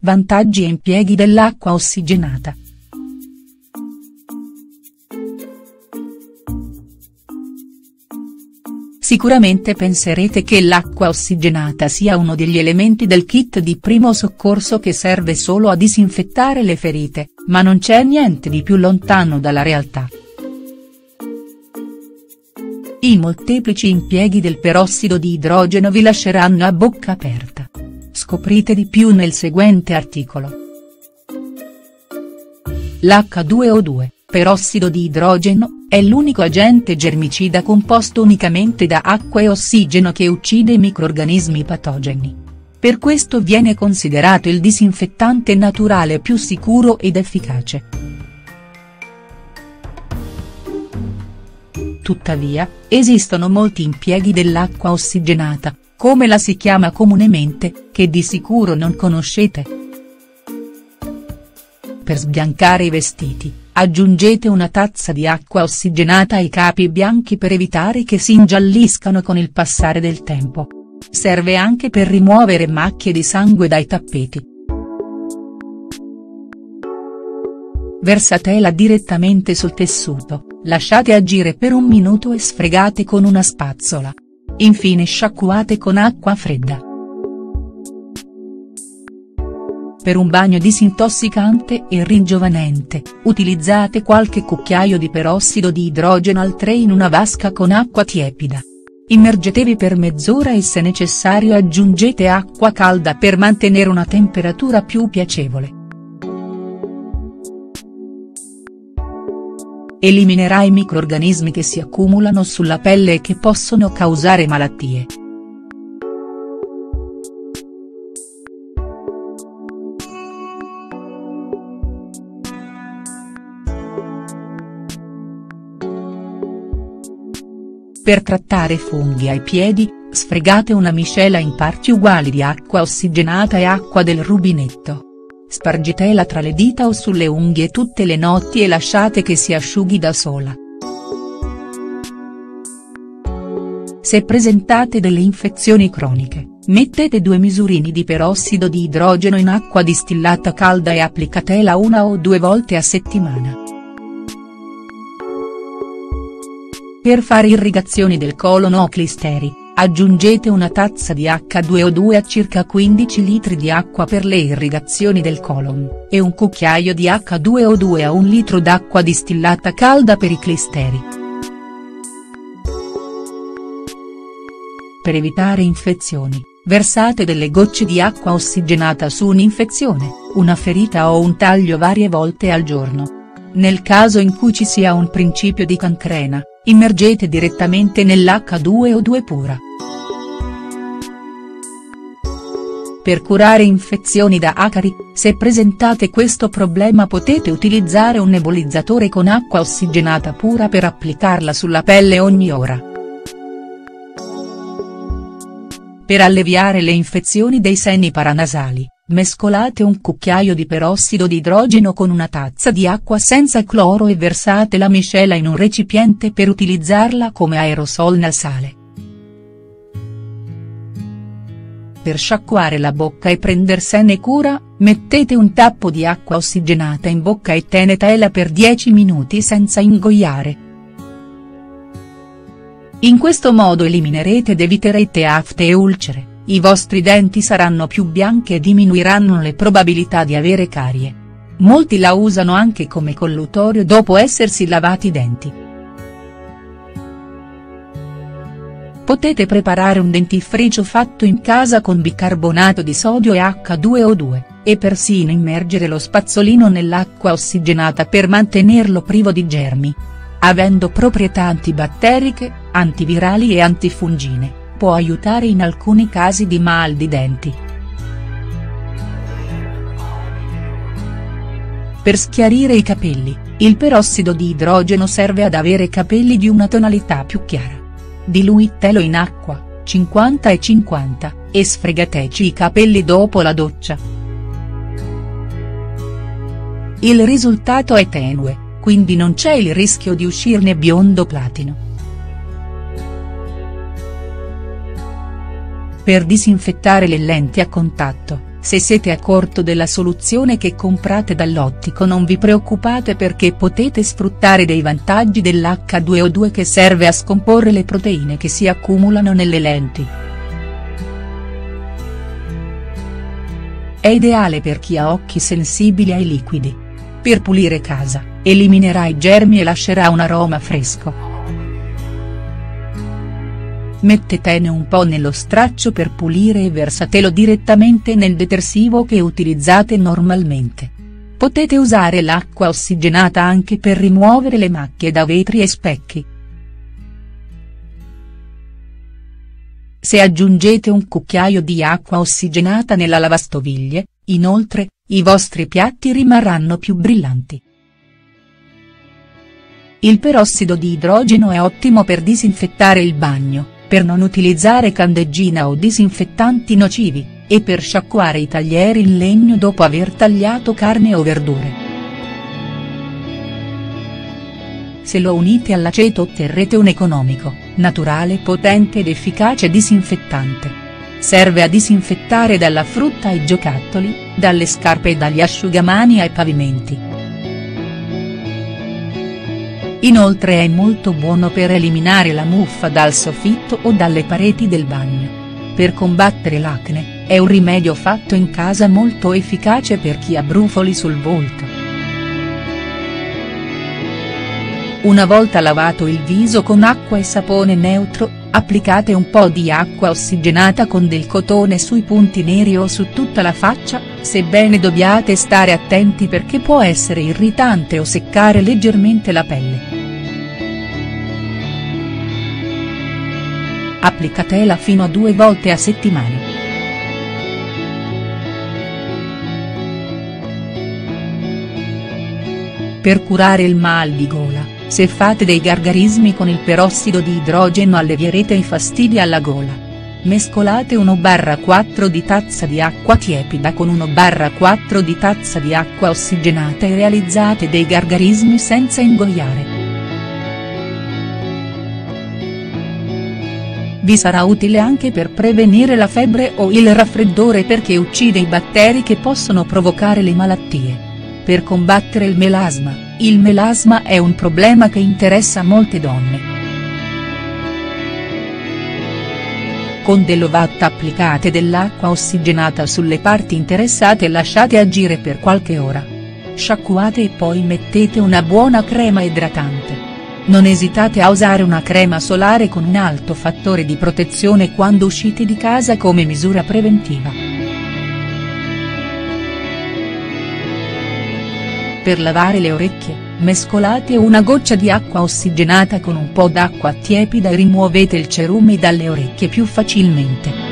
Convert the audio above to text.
Vantaggi e impieghi dell'acqua ossigenata. Sicuramente penserete che l'acqua ossigenata sia uno degli elementi del kit di primo soccorso che serve solo a disinfettare le ferite, ma non c'è niente di più lontano dalla realtà. I molteplici impieghi del perossido di idrogeno vi lasceranno a bocca aperta. Scoprite di più nel seguente articolo. L'H2O2, perossido di idrogeno, è l'unico agente germicida composto unicamente da acqua e ossigeno che uccide i microrganismi patogeni. Per questo viene considerato il disinfettante naturale più sicuro ed efficace. Tuttavia, esistono molti impieghi dell'acqua ossigenata, come la si chiama comunemente, che di sicuro non conoscete. Per sbiancare i vestiti, aggiungete una tazza di acqua ossigenata ai capi bianchi per evitare che si ingialliscano con il passare del tempo. Serve anche per rimuovere macchie di sangue dai tappeti. Versatela direttamente sul tessuto, lasciate agire per un minuto e sfregate con una spazzola. Infine sciacquate con acqua fredda. Per un bagno disintossicante e ringiovanente, utilizzate qualche cucchiaio di perossido di idrogeno al 3 in una vasca con acqua tiepida. Immergetevi per mezz'ora e se necessario aggiungete acqua calda per mantenere una temperatura più piacevole. Eliminerà i microrganismi che si accumulano sulla pelle e che possono causare malattie. Per trattare funghi ai piedi, sfregate una miscela in parti uguali di acqua ossigenata e acqua del rubinetto. Spargitela tra le dita o sulle unghie tutte le notti e lasciate che si asciughi da sola. Se presentate delle infezioni croniche, mettete due misurini di perossido di idrogeno in acqua distillata calda e applicatela una o due volte a settimana. Per fare irrigazioni del colon o clisteri, Aggiungete una tazza di H2O2 a circa 15 litri di acqua per le irrigazioni del colon, e un cucchiaio di H2O2 a un litro d'acqua distillata calda per i clisteri. Per evitare infezioni, versate delle gocce di acqua ossigenata su un'infezione, una ferita o un taglio varie volte al giorno. Nel caso in cui ci sia un principio di cancrena, immergete direttamente nell'H2O2 pura. Per curare infezioni da acari, se presentate questo problema potete utilizzare un nebulizzatore con acqua ossigenata pura per applicarla sulla pelle ogni ora. Per alleviare le infezioni dei seni paranasali, mescolate un cucchiaio di perossido di idrogeno con una tazza di acqua senza cloro e versate la miscela in un recipiente per utilizzarla come aerosol nasale. Per sciacquare la bocca e prendersene cura, mettete un tappo di acqua ossigenata in bocca e tenetela per 10 minuti senza ingoiare. In questo modo eliminerete ed eviterete afte e ulcere, i vostri denti saranno più bianchi e diminuiranno le probabilità di avere carie. Molti la usano anche come collutorio dopo essersi lavati i denti. Potete preparare un dentifricio fatto in casa con bicarbonato di sodio e H2O2, e persino immergere lo spazzolino nell'acqua ossigenata per mantenerlo privo di germi. Avendo proprietà antibatteriche, antivirali e antifungine, può aiutare in alcuni casi di mal di denti. Per schiarire i capelli, il perossido di idrogeno serve ad avere capelli di una tonalità più chiara diluitelo in acqua, 50 e 50, e sfregateci i capelli dopo la doccia. Il risultato è tenue, quindi non c'è il rischio di uscirne biondo platino. Per disinfettare le lenti a contatto, Se siete a corto della soluzione che comprate dall'ottico non vi preoccupate perché potete sfruttare dei vantaggi dell'H2O2 che serve a scomporre le proteine che si accumulano nelle lenti. È ideale per chi ha occhi sensibili ai liquidi. Per pulire casa, eliminerà i germi e lascerà un aroma fresco. Mettetene un po' nello straccio per pulire e versatelo direttamente nel detersivo che utilizzate normalmente. Potete usare l'acqua ossigenata anche per rimuovere le macchie da vetri e specchi. Se aggiungete un cucchiaio di acqua ossigenata nella lavastoviglie, inoltre, i vostri piatti rimarranno più brillanti. Il perossido di idrogeno è ottimo per disinfettare il bagno per non utilizzare candeggina o disinfettanti nocivi, e per sciacquare i taglieri in legno dopo aver tagliato carne o verdure. Se lo unite all'aceto otterrete un economico, naturale potente ed efficace disinfettante. Serve a disinfettare dalla frutta ai giocattoli, dalle scarpe e dagli asciugamani ai pavimenti. Inoltre è molto buono per eliminare la muffa dal soffitto o dalle pareti del bagno. Per combattere l'acne, è un rimedio fatto in casa molto efficace per chi ha brufoli sul volto. Una volta lavato il viso con acqua e sapone neutro, applicate un po' di acqua ossigenata con del cotone sui punti neri o su tutta la faccia, sebbene dobbiate stare attenti perché può essere irritante o seccare leggermente la pelle. Applicatela fino a due volte a settimana. Per curare il mal di gola, se fate dei gargarismi con il perossido di idrogeno allevierete i fastidi alla gola. Mescolate 1-4 di tazza di acqua tiepida con 1-4 di tazza di acqua ossigenata e realizzate dei gargarismi senza ingoiare. vi sarà utile anche per prevenire la febbre o il raffreddore perché uccide i batteri che possono provocare le malattie. Per combattere il melasma, il melasma è un problema che interessa molte donne. Con dell'ovatta applicate dell'acqua ossigenata sulle parti interessate e lasciate agire per qualche ora. Sciacquate e poi mettete una buona crema idratante. Non esitate a usare una crema solare con un alto fattore di protezione quando uscite di casa come misura preventiva. Per lavare le orecchie, mescolate una goccia di acqua ossigenata con un po' d'acqua tiepida e rimuovete il cerume dalle orecchie più facilmente.